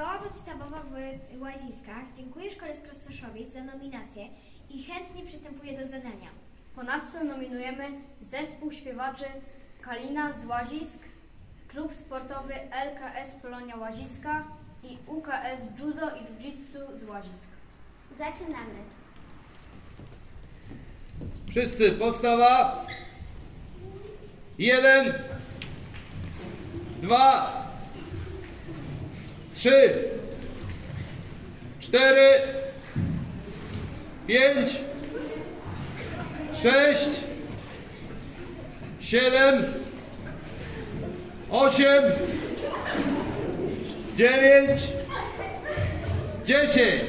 Szkoła Podstawowa w Łaziskach dziękuję Szkole z Krostoszowic za nominację i chętnie przystępuje do zadania. Ponadto nominujemy zespół śpiewaczy Kalina z Łazisk, klub sportowy LKS Polonia Łaziska i UKS Judo i Jiu-Jitsu z Łazisk. Zaczynamy. Wszyscy, podstawa. Jeden, dwa, trzy, cztery, pięć, sześć, siedem, osiem, dziewięć, dziesięć.